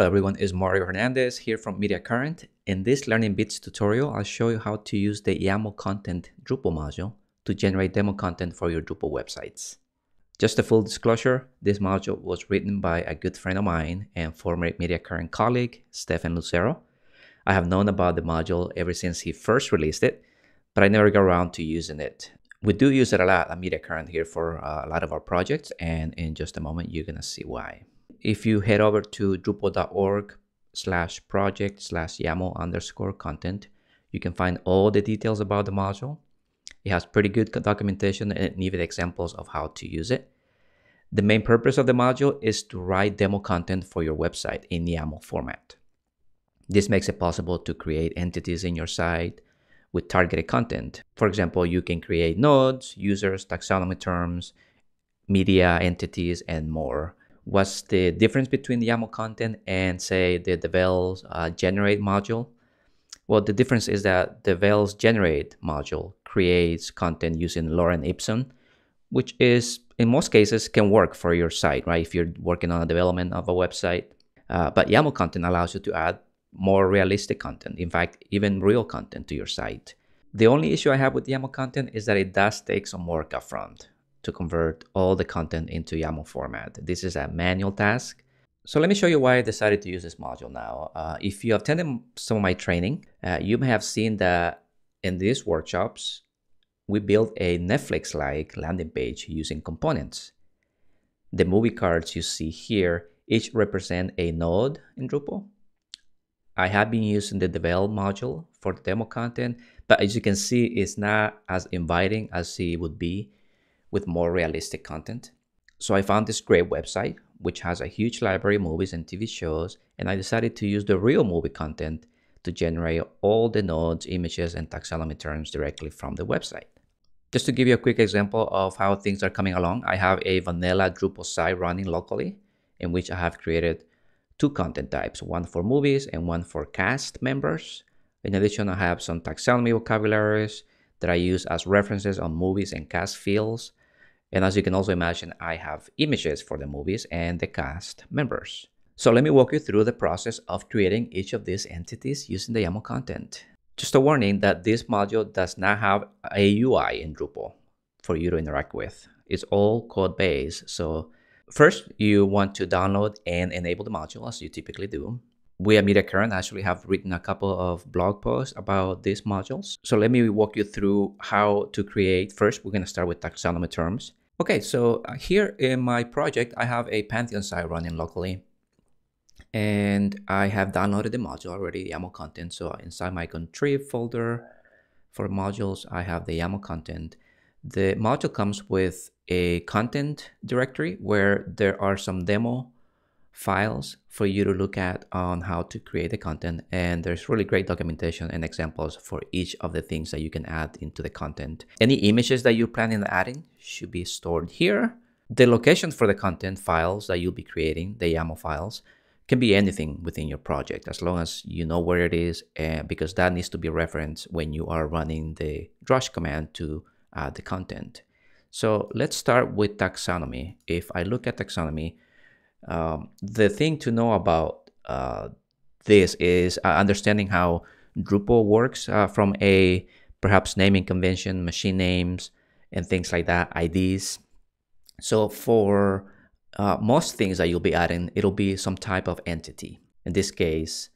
Hello everyone, it's Mario Hernandez here from Mediacurrent. In this Learning Bits tutorial, I'll show you how to use the YAML content Drupal module to generate demo content for your Drupal websites. Just a full disclosure, this module was written by a good friend of mine and former Mediacurrent colleague, Stephen Lucero. I have known about the module ever since he first released it, but I never got around to using it. We do use it a lot at Mediacurrent here for uh, a lot of our projects, and in just a moment, you're gonna see why if you head over to drupal.org slash project slash YAML underscore content, you can find all the details about the module. It has pretty good documentation and even examples of how to use it. The main purpose of the module is to write demo content for your website in YAML format. This makes it possible to create entities in your site with targeted content. For example, you can create nodes, users, taxonomy terms, media entities, and more What's the difference between the YAML content and say the Devels uh, generate module? Well, the difference is that the Devels generate module creates content using Lorem Ipsum, which is in most cases can work for your site, right? If you're working on a development of a website. Uh, but YAML content allows you to add more realistic content. In fact, even real content to your site. The only issue I have with YAML content is that it does take some work upfront to convert all the content into YAML format. This is a manual task. So let me show you why I decided to use this module now. Uh, if you attended some of my training, uh, you may have seen that in these workshops, we built a Netflix-like landing page using components. The movie cards you see here each represent a node in Drupal. I have been using the Devel module for the demo content, but as you can see, it's not as inviting as it would be with more realistic content. So I found this great website, which has a huge library of movies and TV shows, and I decided to use the real movie content to generate all the nodes, images, and taxonomy terms directly from the website. Just to give you a quick example of how things are coming along, I have a vanilla Drupal site running locally in which I have created two content types, one for movies and one for cast members. In addition, I have some taxonomy vocabularies that I use as references on movies and cast fields and as you can also imagine, I have images for the movies and the cast members. So let me walk you through the process of creating each of these entities using the YAML content. Just a warning that this module does not have a UI in Drupal for you to interact with. It's all code based. So first you want to download and enable the module as you typically do. We at MediaCurrent actually have written a couple of blog posts about these modules. So let me walk you through how to create. First, we're going to start with taxonomy terms. Okay, so uh, here in my project, I have a Pantheon site running locally. And I have downloaded the module already, the YAML content. So inside my contrib folder for modules, I have the YAML content. The module comes with a content directory where there are some demo files for you to look at on how to create the content. And there's really great documentation and examples for each of the things that you can add into the content. Any images that you're planning on adding should be stored here. The location for the content files that you'll be creating, the YAML files, can be anything within your project as long as you know where it is because that needs to be referenced when you are running the drush command to add the content. So let's start with taxonomy. If I look at taxonomy, um, the thing to know about uh, this is uh, understanding how Drupal works uh, from a perhaps naming convention, machine names, and things like that, IDs. So for uh, most things that you'll be adding, it'll be some type of entity. In this case,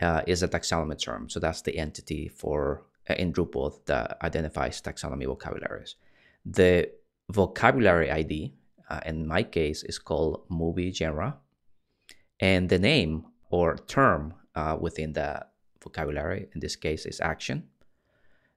uh, is a taxonomy term. So that's the entity for uh, in Drupal that identifies taxonomy vocabularies. The vocabulary ID uh, in my case is called movie genre. And the name or term uh, within the vocabulary in this case is action.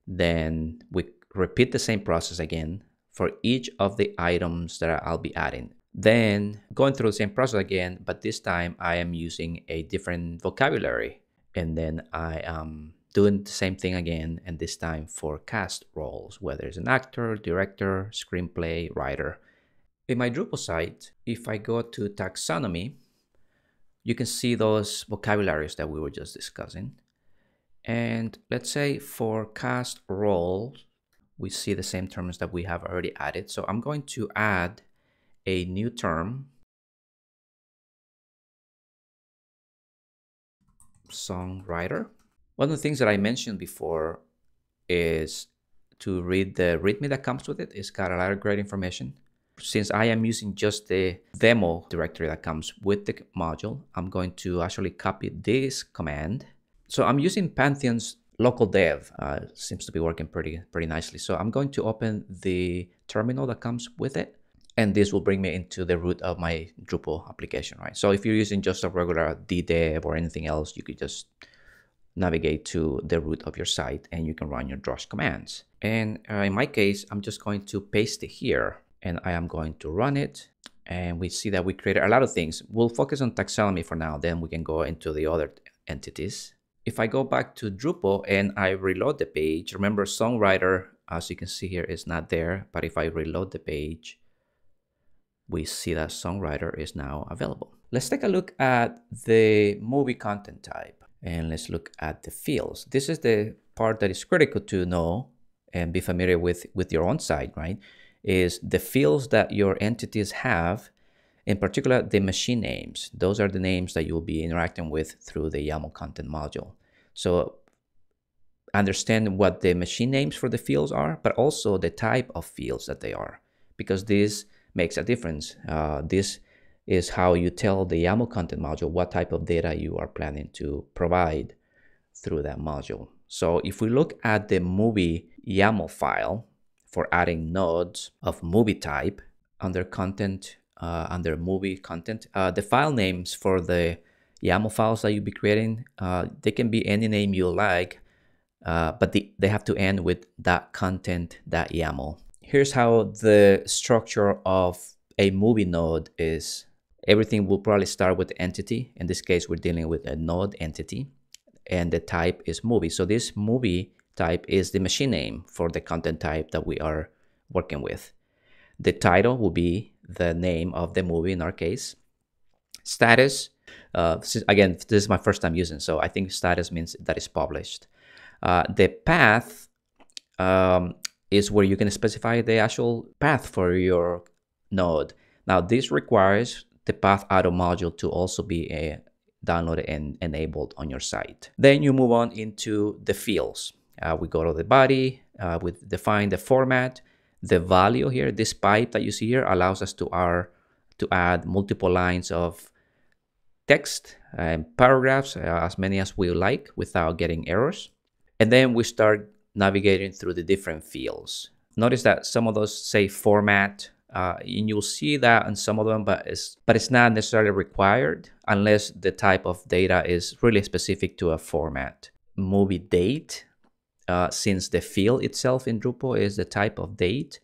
Then we repeat the same process again for each of the items that I'll be adding. Then going through the same process again but this time I am using a different vocabulary. And then I am doing the same thing again and this time for cast roles whether it's an actor director screenplay writer in my Drupal site, if I go to taxonomy, you can see those vocabularies that we were just discussing. And let's say for cast role, we see the same terms that we have already added. So I'm going to add a new term songwriter. One of the things that I mentioned before is to read the README that comes with it. It's got a lot of great information. Since I am using just the demo directory that comes with the module, I'm going to actually copy this command. So I'm using Pantheon's local dev. Uh, seems to be working pretty pretty nicely. So I'm going to open the terminal that comes with it and this will bring me into the root of my Drupal application, right? So if you're using just a regular ddev or anything else, you could just navigate to the root of your site and you can run your drush commands. And uh, in my case, I'm just going to paste it here and I am going to run it. And we see that we created a lot of things. We'll focus on taxonomy for now, then we can go into the other entities. If I go back to Drupal and I reload the page, remember Songwriter, as you can see here, is not there. But if I reload the page, we see that Songwriter is now available. Let's take a look at the movie content type and let's look at the fields. This is the part that is critical to know and be familiar with with your own site, right? Is the fields that your entities have, in particular the machine names. Those are the names that you'll be interacting with through the YAML content module. So understand what the machine names for the fields are, but also the type of fields that they are, because this makes a difference. Uh, this is how you tell the YAML content module what type of data you are planning to provide through that module. So if we look at the movie YAML file for adding nodes of movie type under content, uh, under movie content, uh, the file names for the YAML files that you'll be creating, uh, they can be any name you like, uh, but the, they have to end with that content, that YAML here's how the structure of a movie node is. Everything will probably start with entity. In this case, we're dealing with a node entity and the type is movie. So this movie type is the machine name for the content type that we are working with. The title will be the name of the movie in our case. Status, uh, again, this is my first time using, so I think status means that it's published. Uh, the path um, is where you can specify the actual path for your node. Now this requires the Pathauto module to also be uh, downloaded and enabled on your site. Then you move on into the fields. Uh, we go to the body, uh, we define the format, the value here, this pipe that you see here allows us to, our, to add multiple lines of text and paragraphs, uh, as many as we like without getting errors. And then we start navigating through the different fields. Notice that some of those say format, uh, and you'll see that on some of them, but it's, but it's not necessarily required unless the type of data is really specific to a format. Movie date, uh, since the field itself in Drupal is the type of date,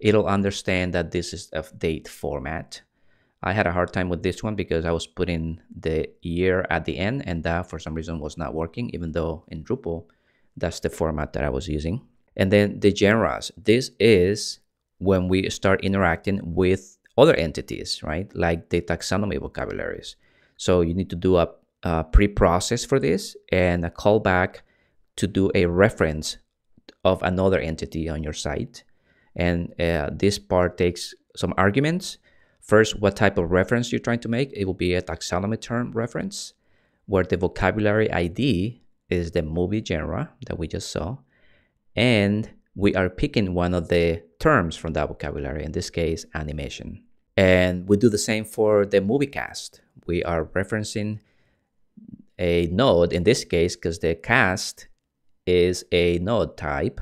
it'll understand that this is a date format. I had a hard time with this one because I was putting the year at the end and that for some reason was not working, even though in Drupal that's the format that I was using. And then the genres. This is when we start interacting with other entities, right? Like the taxonomy vocabularies. So you need to do a, a pre-process for this and a callback to do a reference of another entity on your site. And uh, this part takes some arguments. First, what type of reference you're trying to make. It will be a taxonomy term reference where the vocabulary ID is the movie genre that we just saw. And we are picking one of the terms from that vocabulary, in this case, animation. And we do the same for the movie cast. We are referencing a node in this case because the cast is a node type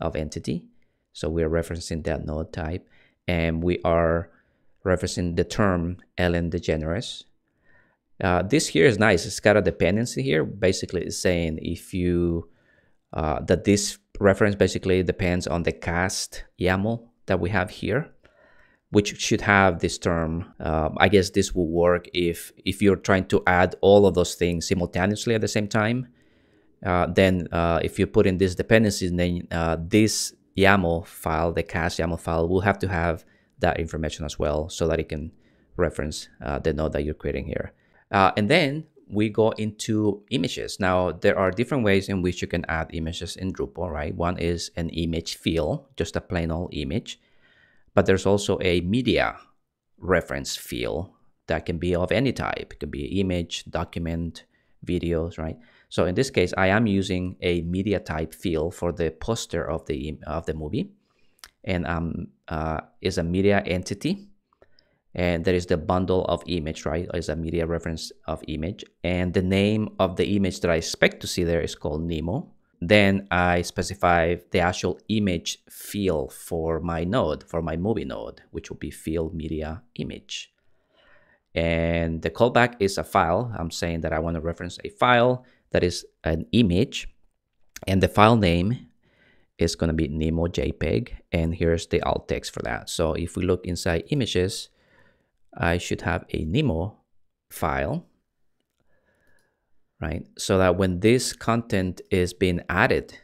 of entity. So we are referencing that node type and we are referencing the term Ellen DeGeneres uh, this here is nice. It's got a dependency here. Basically, it's saying if you uh, that this reference basically depends on the cast YAML that we have here, which should have this term. Uh, I guess this will work if if you're trying to add all of those things simultaneously at the same time. Uh, then uh, if you put in these dependencies, then uh, this YAML file, the cast YAML file, will have to have that information as well so that it can reference the node that you're creating here. Uh, and then we go into images. Now, there are different ways in which you can add images in Drupal, right? One is an image field, just a plain old image. But there's also a media reference field that can be of any type. It can be image, document, videos, right? So in this case, I am using a media type field for the poster of the of the movie, and um uh, is a media entity, and there is the bundle of image, right? Is a media reference of image, and the name of the image that I expect to see there is called Nemo. Then I specify the actual image field for my node, for my movie node, which will be field media image. And the callback is a file. I'm saying that I want to reference a file that is an image. And the file name is going to be Nemo JPEG. And here's the alt text for that. So if we look inside images, I should have a Nemo file, right? So that when this content is being added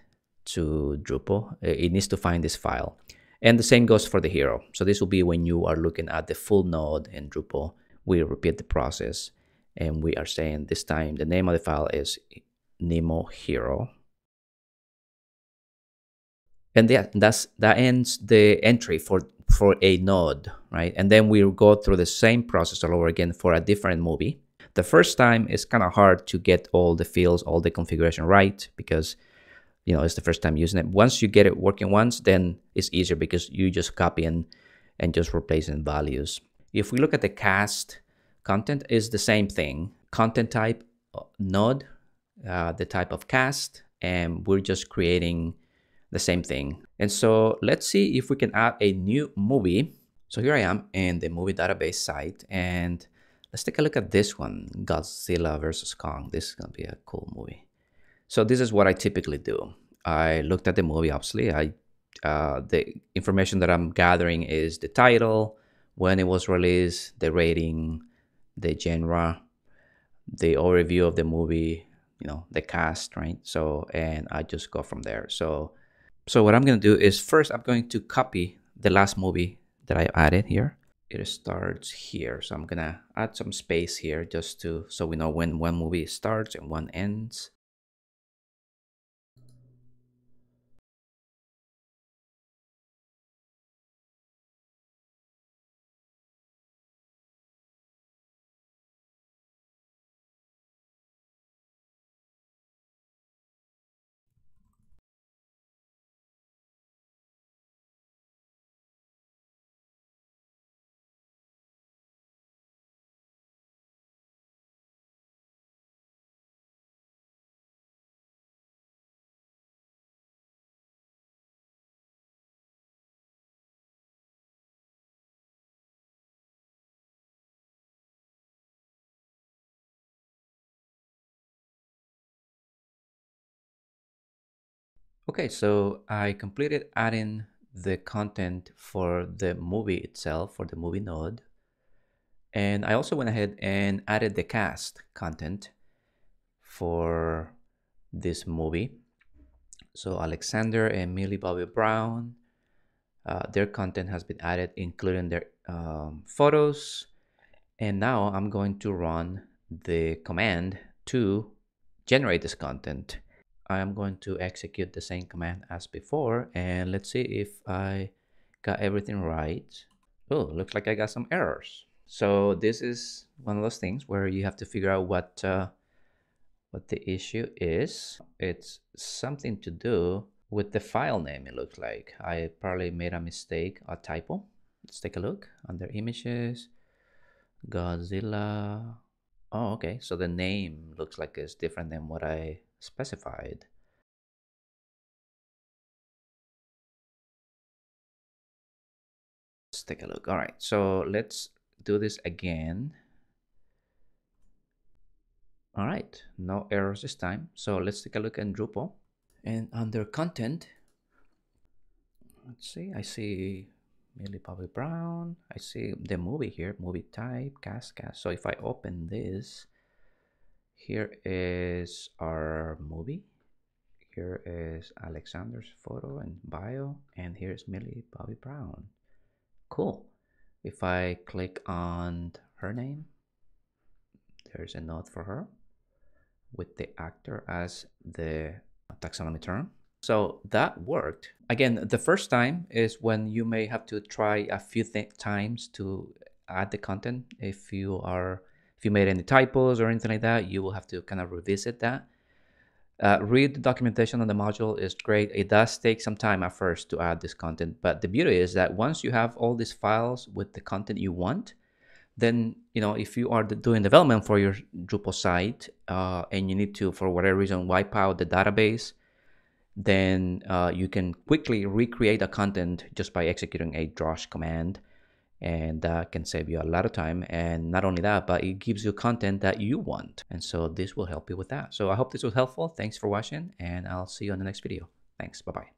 to Drupal, it needs to find this file. And the same goes for the hero. So this will be when you are looking at the full node in Drupal we repeat the process and we are saying this time the name of the file is Nemo Hero. And yeah, that's that ends the entry for for a node, right? And then we'll go through the same process all over again for a different movie. The first time is kind of hard to get all the fields, all the configuration right because you know it's the first time using it. Once you get it working once, then it's easier because you just copy and and just replacing values. If we look at the cast content is the same thing. Content type uh, node, uh, the type of cast, and we're just creating the same thing. And so let's see if we can add a new movie. So here I am in the movie database site and let's take a look at this one, Godzilla versus Kong. This is gonna be a cool movie. So this is what I typically do. I looked at the movie, obviously. I uh, the information that I'm gathering is the title, when it was released, the rating, the genre, the overview of the movie, you know, the cast, right? So, and I just go from there. So, so what I'm going to do is first I'm going to copy the last movie that I added here. It starts here. So I'm going to add some space here just to, so we know when one movie starts and one ends. Okay, so I completed adding the content for the movie itself, for the movie node. And I also went ahead and added the cast content for this movie. So Alexander and Millie Bobby Brown, uh, their content has been added, including their um, photos. And now I'm going to run the command to generate this content. I am going to execute the same command as before and let's see if I got everything right. Oh, looks like I got some errors. So this is one of those things where you have to figure out what uh, what the issue is. It's something to do with the file name it looks like. I probably made a mistake, a typo. Let's take a look under images, Godzilla. Oh, okay. So the name looks like it's different than what I specified. Let's take a look. All right so let's do this again. All right no errors this time. So let's take a look in Drupal. And under content let's see I see Millie Bobby Brown. I see the movie here movie type cast cast so if I open this here is our movie. Here is Alexander's photo and bio, and here's Millie Bobby Brown. Cool. If I click on her name, there's a note for her with the actor as the taxonomy term. So that worked. Again, the first time is when you may have to try a few times to add the content if you are If you made any typos or anything like that, you will have to kind of revisit that. Uh, read the documentation on the module is great. It does take some time at first to add this content, but the beauty is that once you have all these files with the content you want, then you know if you are doing development for your Drupal site uh, and you need to, for whatever reason, wipe out the database, then uh, you can quickly recreate the content just by executing a drush command and that can save you a lot of time. And not only that but it gives you content that you want. And so this will help you with that. So i hope this was helpful. Thanks for watching and i'll see you on the next video. Thanks. Bye bye